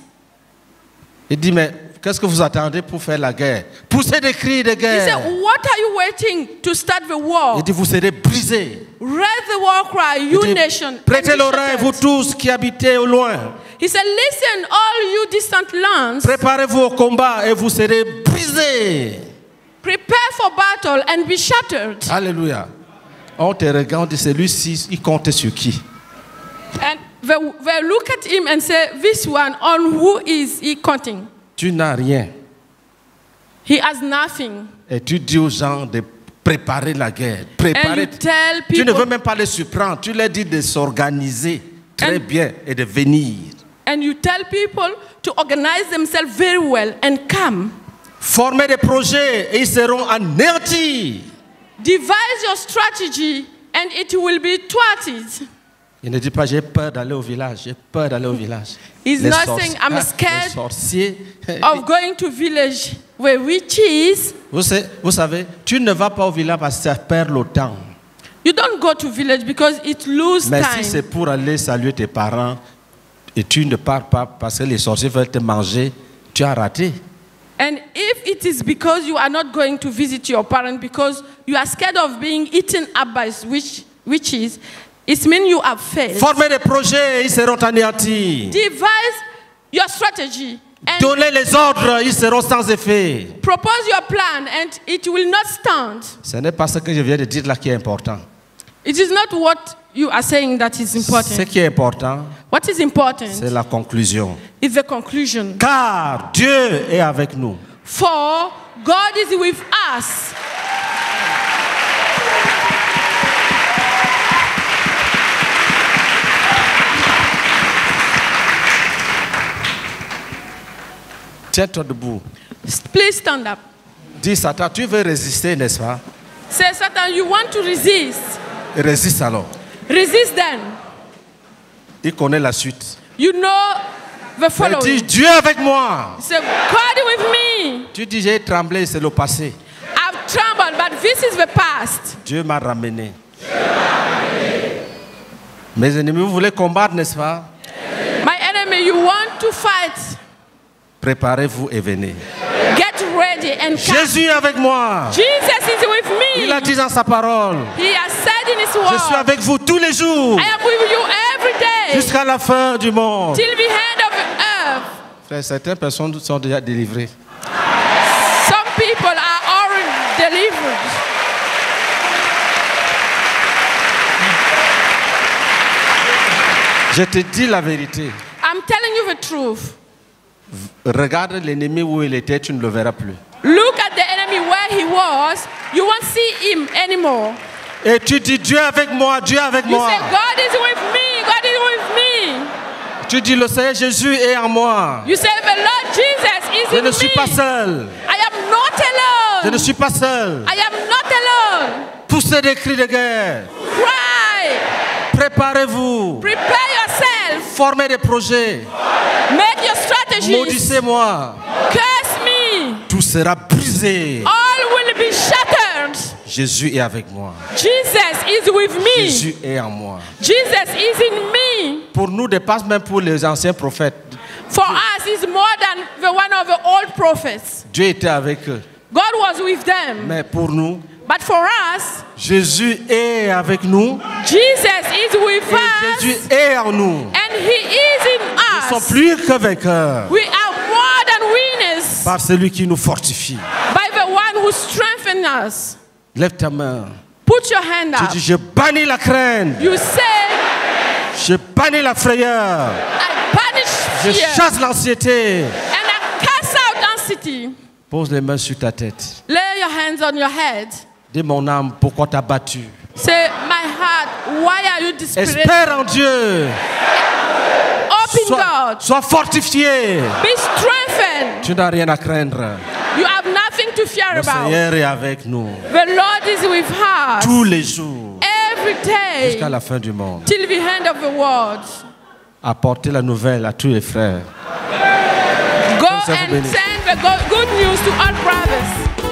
Il dit, mais qu'est-ce que vous attendez pour faire la guerre? Poussez des cris de He guerre. said, What are you waiting to start the war? Il dit, vous serez brisés. Raise the war cry, you dit, nation. Prêtez l'oreille, shattered." vous tous qui habitez au loin. He said, Listen, all you distant lands, Préparez-vous au combat et vous serez brisés. prepare for battle and be shattered. Alléluia. On te regarde, celui-ci, il compte sur qui? And they, they look at him and say, This one, on who is he counting? Tu n'as rien. He has nothing. Et tu dis aux gens de préparer la guerre. And Préparer. you tell Tu ne people, veux même pas les surprendre. Tu leur dis de s'organiser très And- bien et de venir. and you tell people to organize themselves very well and come. Former des projets et ils seront anéantis. Devise your strategy and it will be thwarted. Il ne dit pas j'ai peur d'aller au village, j'ai peur d'aller au village. He's Les not saying, I'm Ah, scared sorciers. Of going to village where witches, Vous, savez, vous savez, tu ne vas pas au village parce que ça perd le temps. you don't go to village because it loses Mais time. si c'est pour aller saluer tes parents et tu ne pars pas parce que les sorciers veulent te manger, tu as raté. And if it is because you are not going to visit your parent because you are scared of being eaten up by witch, witches, you have failed. Former des projets, ils seront anéantis. Devise your strategy and Donner les ordres, ils seront sans effet. propose your plan and it will not stand. Ce n'est pas ce que je viens de dire là qui est important. It is not what you are saying that is Ce important. qui est important, What is important c'est la conclusion. is the conclusion. Car Dieu est avec nous. For God is with us. Tiens-toi debout. Please stand up. Dis Satan, tu veux résister, n'est-ce pas? Say, Satan, you want to resist. Résiste alors. Resist then. Il connaît la suite. You know the following. dis Dieu avec moi. Say, God with me. Tu dis j'ai tremblé, c'est le passé. I've trembled, but this is the past. Dieu m'a ramené. Mes ennemis, vous voulez combattre, n'est-ce pas? My enemy, you want to fight. Préparez-vous et venez. Get ready and come. Jésus est avec moi. Jesus is with me. Il a dit dans sa parole. He has said in His Je suis avec vous tous les jours I am with you every day jusqu'à la fin du monde. till the end of the earth. Frère, certaines personnes sont déjà délivrées. Some people are already delivered. Je te dis la vérité. I'm telling you the truth. Regarde l'ennemi où il était, tu ne le verras plus. Look at the enemy where he was. You won't see him anymore. Et tu dis Dieu est avec moi, Dieu avec You moi. say, God is with me, God is with me. Tu dis le Seigneur Jésus est en moi. You say, the Lord Jesus is Je in ne suis pas seul. I am not alone. Je ne suis pas seul. I am not alone. Poussez des cris de guerre. Cry. Préparez-vous. Prepare yourself. Formez des projets. Make your strategies. Maudissez-moi. Curse me. Tout sera brisé. All will be shattered. Jésus est avec moi. Jesus is with me. Jésus est en moi. Jesus is in me. Pour nous, dépasse même pour les anciens prophètes. For us, he's more than the one of the old prophets. Dieu était avec eux. God was with them. Mais pour nous, But for us, Jésus est avec nous. Jesus is with Et Jésus us. est en nous. And he is in Nous sommes us. plus que vainqueurs We are more than winners par celui qui nous fortifie. by the one who strengthens us. Lève ta main. Put your hand Tu up. dis, je bannis la crainte. You say, Je bannis la frayeur. I banish Je fear chasse l'anxiété. and I cast out anxiety. Pose les mains sur ta tête. Lay your hands on your head. Dis mon âme, pourquoi t'as battu? Say, my heart, why are you dispirited? Espère en Dieu. Open Sois, God. sois fortifié. Be strengthened. Tu n'as rien à craindre. You have nothing to fear Le about. Seigneur est avec nous The Lord is with us tous les jours every day jusqu'à la fin du monde. till the end of the world. Apportez la nouvelle à tous les frères. Go and send the go- good news to all brothers.